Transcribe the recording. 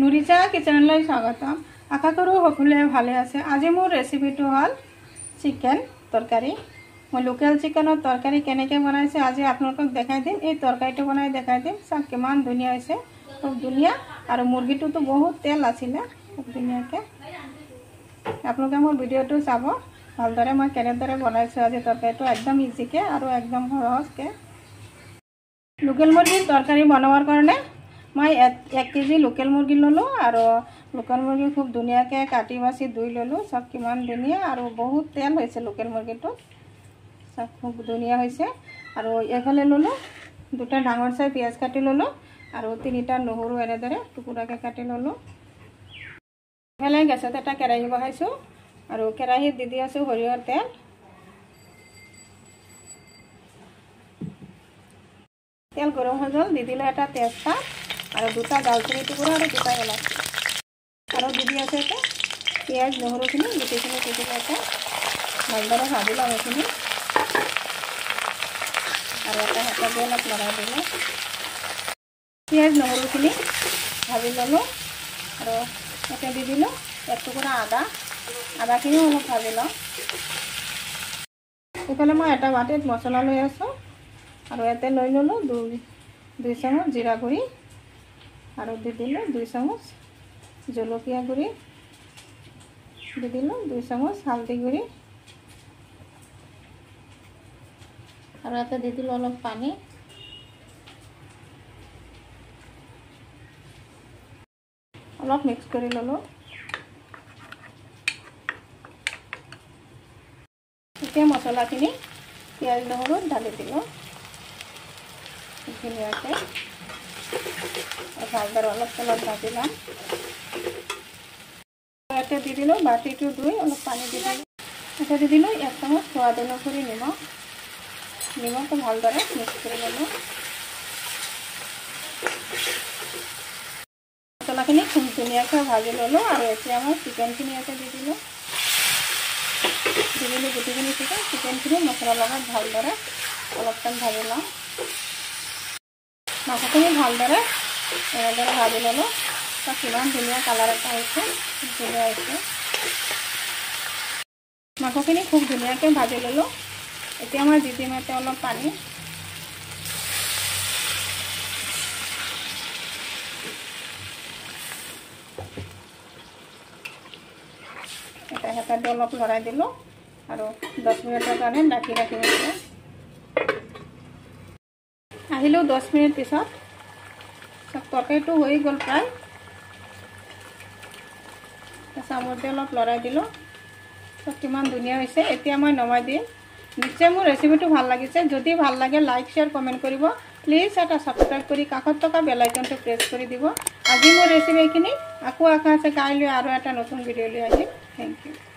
নুৰিচা কিচেনলৈ স্বাগতম। আশা কৰোঁ সকলোৱে ভালে আছে। আজি মোৰ ৰেচিপিটো হ'ল চিকেন তৰকাৰী। মই লোকেল চিকেনৰ তৰকাৰী কেনেকৈ বনাইছে আজি আপোনালোকক দেখাই দিম। এই তৰকাৰীটো বনাই দেখাই দিম। চাওক কিমান ধুনীয়া হৈছে। খুব ধুনীয়া। আৰু মুৰ্গীটোতো বহুত তেল আছিলে। খুব ধুনীয়াকৈ। আপোনালোকে মোৰ ভিডিঅ'টো চাব। ভালদৰে মই কেনেদৰে বনাইছোঁ আজি তৰকাৰীটো। একদম ইজিকৈ আৰু একদম সহজকৈ। লোকেল মুৰ্গীৰ তৰকাৰী বনাবৰ কাৰণে মই এক কেজি লোকেল মুৰ্গী ল'লোঁ আৰু লোকেল মুৰ্গী খুব ধুনীয়াকৈ কাটি বাচি ধুই ল'লোঁ। চব কিমান ধুনীয়া আৰু বহুত তেল হৈছে লোকেল মুৰ্গীটো। চব খুব ধুনীয়া হৈছে। আৰু এইফালে ল'লোঁ দুটা ডাঙৰ চাই পিঁয়াজ কাটি ল'লোঁ আৰু তিনিটা নহৰু এনেদৰে টুকুৰাকৈ কাটি ল'লোঁ। এইফালে গেছত এটা কেৰাহী বহাইছোঁ আৰু কেৰাহীত দি দি আছোঁ সৰিয়হৰ তেল। তেল গৰম হৈ গ'ল দি দিলোঁ এটা তেজপাত। আৰু দুটা দালচেনি টুকুৰা আৰু দুটা এলাচ। আৰু দি দি আছে এতিয়া পিঁয়াজ নহৰুখিনি গোটেইখিনি টুকুৰাকৈ ভালদৰে ভাজি ল'ম এইখিনি আৰু এটা হাতত অলপ লৰাই দিলোঁ। পিঁয়াজ নহৰুখিনি ভাজি ল'লোঁ। আৰু এতিয়া দি দিলোঁ এক টুকুৰা আদা। আদাখিনিও অলপ ভাজি লওঁ। এইফালে মই এটা বাটিত মছলা লৈ আছোঁ। আৰু ইয়াতে লৈ ল'লোঁ দুই দুই চামুচ জিৰা গুড়ি। আৰু দি দিলোঁ দুই চামুচ জলকীয়া গুড়ি। দি দিলোঁ দুই চামুচ হালধি গুড়ি। আৰু ইয়াতে দি দিলোঁ অলপ পানী। অলপ মিক্স কৰি ল'লোঁ। এতিয়া মছলাখিনি পিঁয়াজ নহৰু ঢালি দিলোঁ। ধুনীয়াকৈ ভালদৰে অলপ চলপ ভাজি ল'ম। ইয়াতে দি দিলোঁ বাতিটো ধুই অলপ পানী দি দিলোঁ। ইয়াতে দি দিলোঁ, এক চামুচ সোৱাদ অনুসৰি নিমখ। নিমখটো ভালদৰে মিক্স কৰি ল'লোঁ। মছলাখিনি ধুনীয়াকৈ ভাজি ল'লোঁ আৰু এতিয়া মই চিকেনখিনি ইয়াতে দি দিলোঁ। দি দিলোঁ গোটেইখিনি চিকেন চিকেনখিনি মছলাৰ লগত ভালদৰে অলপ টাইম ভাজি লওঁ। মাংসখিনি ভালদৰে এনেদৰে ভাজি ল'লোঁ। তাত কিমান ধুনীয়া কালাৰ এটা হৈছে খুব ধুনীয়া হৈছে মাংসখিনি খুব ধুনীয়াকৈ ভাজি ল'লোঁ। এতিয়া মই দি দিম ইয়াতে অলপ পানী। এটা হেতাতে অলপ লৰাই দিলোঁ আৰু দহ মিনিটৰ কাৰণে ঢাকি লাগে আহিলোঁ দহ মিনিট পিছত। চব তৰকাৰীটো হৈ গ'ল প্ৰায়। চামুচে অলপ লৰাই দিলোঁ। চব কিমান ধুনীয়া হৈছে। এতিয়া মই নমাই দিম। নিশ্চয় মোৰ ৰেচিপিটো ভাল লাগিছে। যদি ভাল লাগে লাইক শ্বেয়াৰ কমেণ্ট কৰিব। প্লিজ এটা ছাবস্ক্ৰাইব কৰি কাষত থকা বেলাইকনটো প্ৰেছ কৰি দিব। আজি মোৰ ৰেচিপি এইখিনি আকৌ আশা আছে কাইলৈ আৰু এটা নতুন ভিডিঅ' লৈ আহিম। Thank U